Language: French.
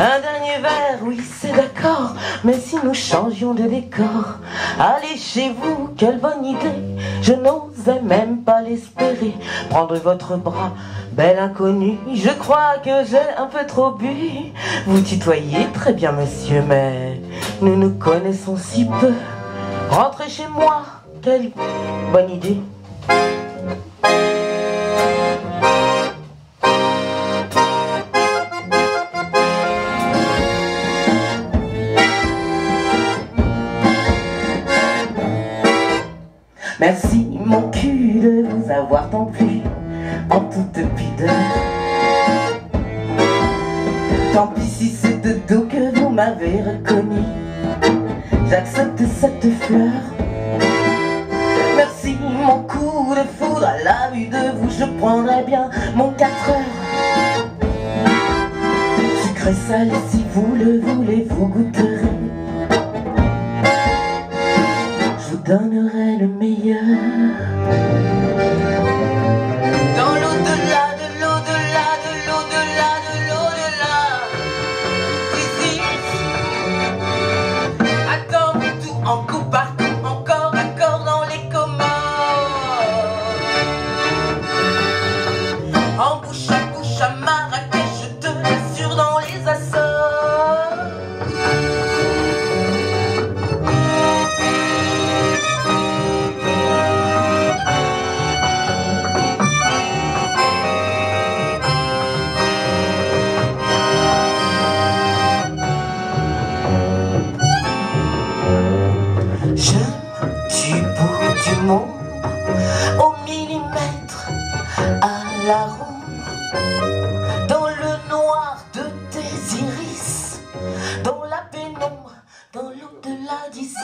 Un dernier verre, oui, c'est d'accord. Mais si nous changions de décor, allez chez vous, quelle bonne idée. Je n'osais même pas l'espérer. Prendre votre bras, belle inconnue. Je crois que j'ai un peu trop bu. Vous tutoyez très bien, monsieur, mais nous nous connaissons si peu. Rentrez chez moi, quelle bonne idée. Merci mon cul de vous avoir tant plu en toute pudeur. Tant pis si c'est de dos que vous m'avez reconnu. J'accepte cette fleur. Merci mon coup de foudre à la vue de vous, je prendrai bien mon 4 heures. Sucré salé si vous le voulez, vous goûterez. Je vous donnerai le meilleur. Dans l'au-delà, de l'au-delà, de l'au-delà, de l'au-delà. Ici, attends tout en coup par au millimètre à la ronde dans le noir de tes iris dans la pénombre dans l'au-delà d'Isis